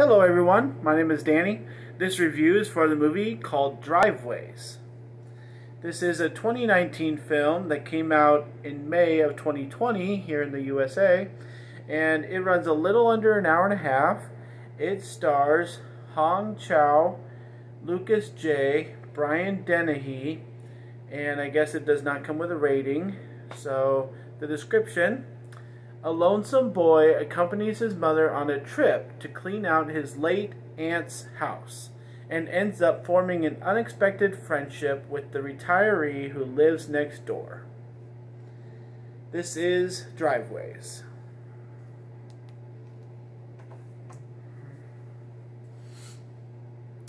Hello everyone, my name is Danny. This review is for the movie called Driveways. This is a 2019 film that came out in May of 2020 here in the USA and it runs a little under an hour and a half. It stars Hong Chau, Lucas Jaye, Brian Dennehy, and I guess it does not come with a rating. So the description a lonesome boy accompanies his mother on a trip to clean out his late aunt's house and ends up forming an unexpected friendship with the retiree who lives next door. This is Driveways.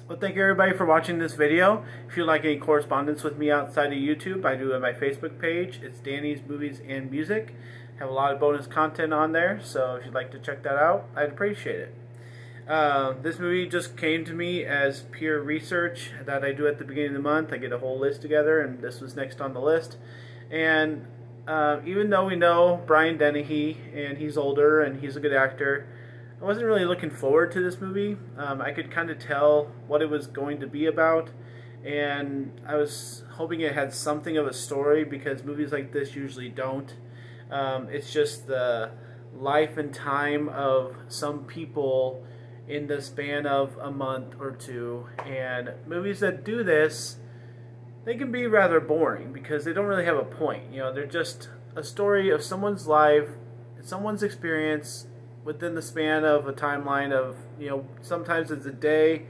Well, thank you everybody for watching this video. If you'd like any correspondence with me outside of YouTube, I do have my Facebook page. It's Danny's Movies and Music. Have a lot of bonus content on there, so if you'd like to check that out, I'd appreciate it. Uh, this movie just came to me as pure research that I do at the beginning of the month. I get a whole list together, and this was next on the list. And uh, even though we know Brian Dennehy, and he's older, and he's a good actor, I wasn't really looking forward to this movie. Um, I could kind of tell what it was going to be about, and I was hoping it had something of a story because movies like this usually don't. Um, it's just the life and time of some people in the span of a month or two, and movies that do this, they can be rather boring because they don't really have a point. You know, they're just a story of someone's life, someone's experience within the span of a timeline of you know sometimes it's a day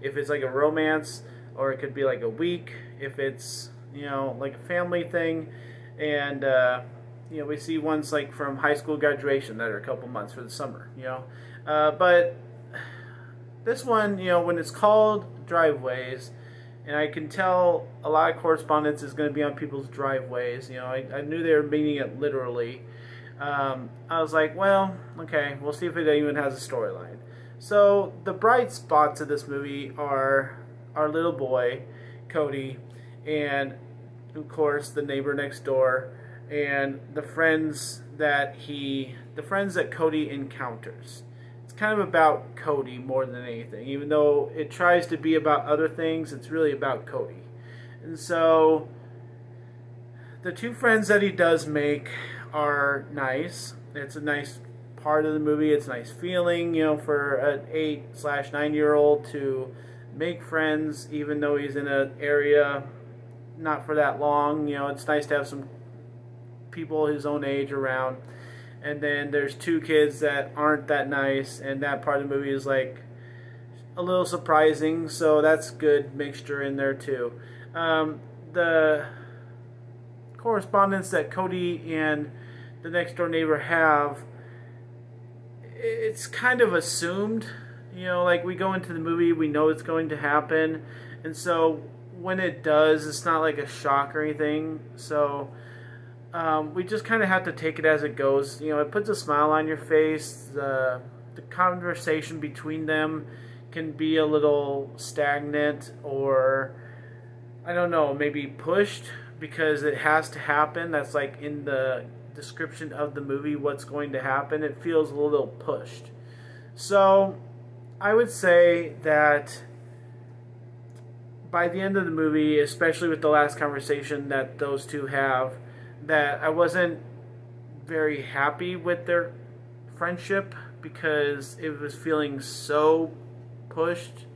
if it's like a romance or it could be like a week if it's you know like a family thing and uh, you know we see ones like from high school graduation that are a couple months for the summer you know? Uh, but this one you know when it's called driveways and I can tell a lot of correspondence is going to be on people's driveways you know I, I knew they were meaning it literally. Um, I was like, well, okay, we'll see if it even has a storyline. So the bright spots of this movie are our little boy, Cody, and of course the neighbor next door, and the friends that he, the friends that Cody encounters. It's kind of about Cody more than anything. Even though it tries to be about other things, it's really about Cody. And so the two friends that he does make are nice. It's a nice part of the movie. It's a nice feeling, you know, for an eight slash nine year old to make friends, even though he's in an area not for that long. You know, it's nice to have some people his own age around. And then there's two kids that aren't that nice, and that part of the movie is like a little surprising. So that's good mixture in there too. Um, the correspondence that Cody and the next door neighbor have, it's kind of assumed. You know, like we go into the movie, we know it's going to happen, and so when it does, it's not like a shock or anything. So um, we just kind of have to take it as it goes. You know, it puts a smile on your face. The the conversation between them can be a little stagnant or I don't know, maybe pushed because it has to happen. That's like in the description of the movie what's going to happen. It feels a little pushed. So I would say that by the end of the movie, especially with the last conversation that those two have, that I wasn't very happy with their friendship because it was feeling so pushed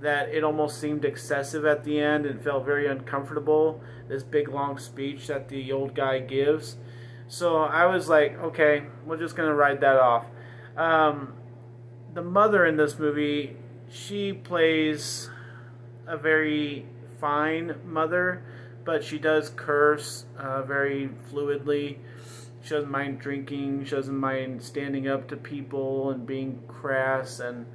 that it almost seemed excessive at the end and felt very uncomfortable. This big long speech that the old guy gives. So I was like, okay, we're just to ride that off. Um, the mother in this movie, she plays a very fine mother, but she does curse uh, very fluidly. She doesn't mind drinking. She doesn't mind standing up to people and being crass. And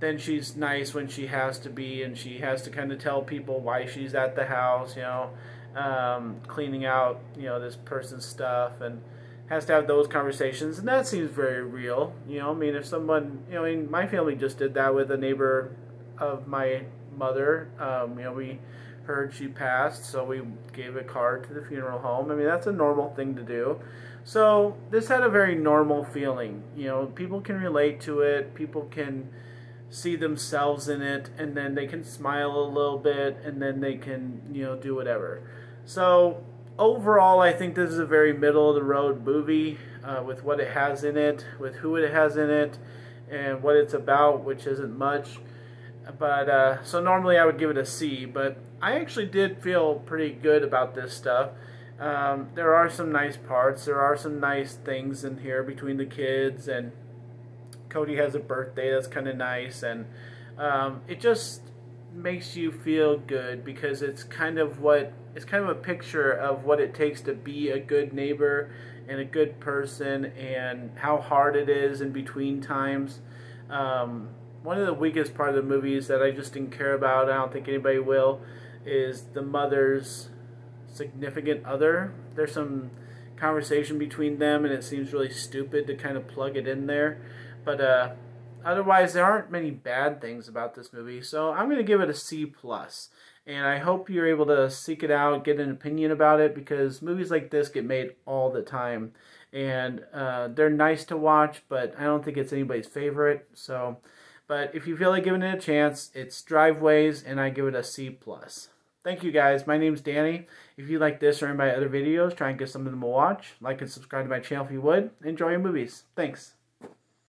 then she's nice when she has to be, and she has to kind of tell people why she's at the house, you know um, cleaning out you know this person's stuff and has to have those conversations and that seems very real you know I mean if someone you know I mean my family just did that with a neighbor of my mother um, you know we heard she passed so we gave a card to the funeral home. I mean that's a normal thing to do. So this had a very normal feeling you know people can relate to it people can see themselves in it and then they can smile a little bit and then they can you know do whatever. So overall i think this is a very middle of the road movie uh, with what it has in it with who it has in it and what it's about which isn't much but uh, so normally i would give it a c but i actually did feel pretty good about this stuff um, there are some nice parts there are some nice things in here between the kids and Cody has a birthday that's kind of nice, and um, it just makes you feel good because it's kind of what it's kind of a picture of what it takes to be a good neighbor and a good person, and how hard it is in between times. Um, one of the weakest part of the movies that I just didn't care about, I don't think anybody will, is the mother's significant other. There's some conversation between them, and it seems really stupid to kind of plug it in there. But uh, otherwise, there aren't many bad things about this movie, so I'm going to give it a C plus. And I hope you're able to seek it out, get an opinion about it, because movies like this get made all the time, and uh, they're nice to watch, but I don't think it's anybody's favorite. So, but if you feel like giving it a chance, it's Driveways, and I give it a C plus. Thank you guys. My name's Danny. If you like this or any of my other videos, try and give some of them a watch. Like and subscribe to my channel if you would. Enjoy your movies. Thanks.